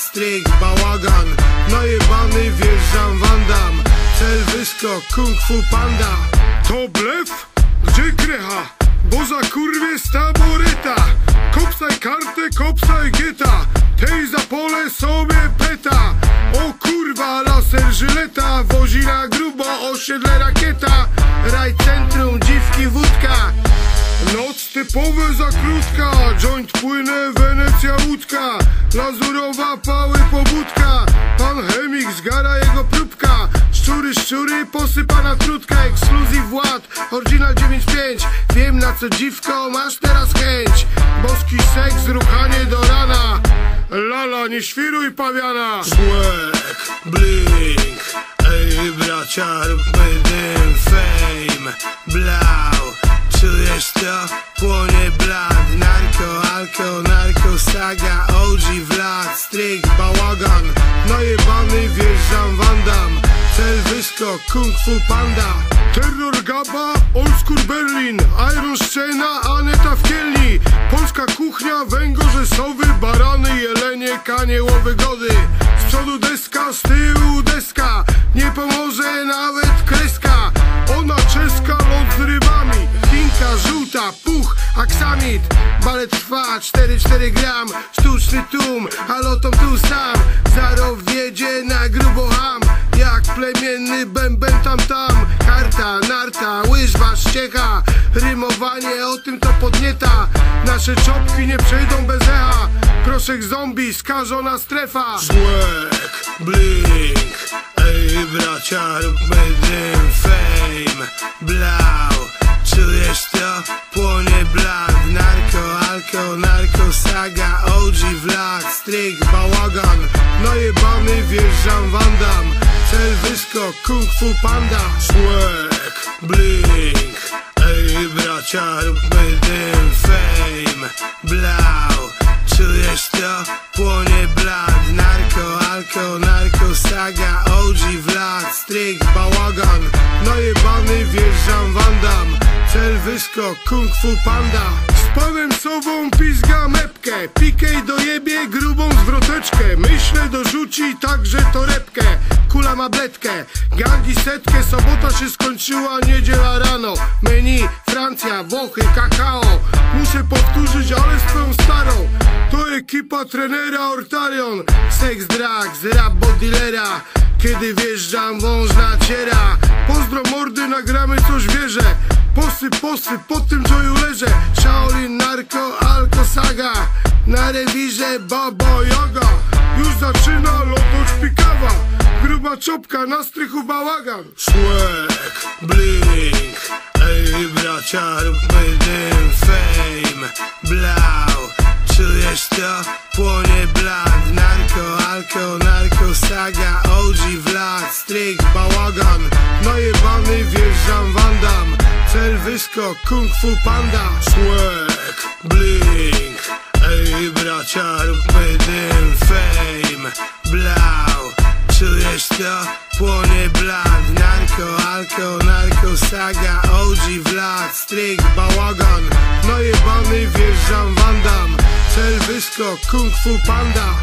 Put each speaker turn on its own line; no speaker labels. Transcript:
string, bałagan Najebany wjeżdżam wandam Cel wyskok, kung fu panda.
To blef? Gdzie krycha? Bo za kurwie taboreta Kopsaj kartę, kopsaj geta. Tej za pole sobie peta. O kurwa, laser żyleta. Wozi na grubo, osiedle rakieta.
Raj centrum, dziwki wódka.
Noc typowe za krótka Joint płynę, Wenecja łódka Lazurowa pały pobudka. Pan chemik zgara jego próbka
Szczury, szczury, posypana trutka Ekskluzyw Wład, oryginal 9.5 Wiem na co dziwko, masz teraz chęć. Boski seks, ruchanie do rana.
Lala, nie świruj pawiana.
Szłek, blink Ej bracia, dym Fame, blau Czujesz to? Płonie blat Narko, alko, narko, saga OG, Vlad, stryk, bałagan. Najebany wjeżdżam Wandam Cel wyskok, kung fu panda.
Terror Gaba, Old School Berlin. Iron Scena, Aneta w kielni Polska kuchnia, węgorze, sowy Barany, jelenie, kanie, wygody Z przodu deska, z tyłu deska. Nie pomoże nawet kreska Ona czeska, lot z rybami
Pinka, żółta, puch, aksamit. Balet trwa 4-4 gram. Sztuczny tłum, halotom tu sam. Zaro wjedzie na grubo ham. Jak plemienny bęben tam tam. Karta, narta, łyżwa, ściecha. Rymowanie o tym to podnieta Nasze czopki nie przejdą bez echa Proszek zombie, skażona strefa. Szłek, blink. Ej bracia, róbmy dym Fame, blau Czujesz to? Płonie blat Narko, alko, narko, saga OG, Vlad, stryk, bałagan. Najebany wjeżdżam Wandam Cel wyskok, kung fu panda. Szłek, blink. Ej bracia, Cel wyskok, kung fu panda.
Z panem Sową pizga mepkę Pikej dojebie grubą zwroteczkę. Myślę dorzuci także torebkę
Kula ma bledkę, gangi setkę Sobota się skończyła, niedziela rano. Menu, Francja, Włochy, kakao. Muszę powtórzyć, ale z twoją starą.
To ekipa trenera Ortalion
Seks, drugs, rap, dealera Kiedy wjeżdżam, wąż naciera.
Pozdro mordy, nagramy coś wierzę Posy, posy, pod tym joju leżę.
Shaolin, narko, alko, saga. Na rewirze baba yoga.
Już zaczyna lotoć pikawa Gruba czopka na strychu bałagan.
Szłek, blink. Ej bracia, róbmy dym Fame, blau Czujesz to? Płonie blat. Narko, alko, narko, saga. OG, Vlad, stryk, bałagan. Najebany Wyskok, kung fu panda Szłek, blink. Ej bracia, róbmy dym Fame, blau Czujesz to? Płonie blat Narko, alko, narko, saga OG, Vlad, stryk, bałagan. Najebany wjeżdżam Wandam. Cel wyskok, kung fu panda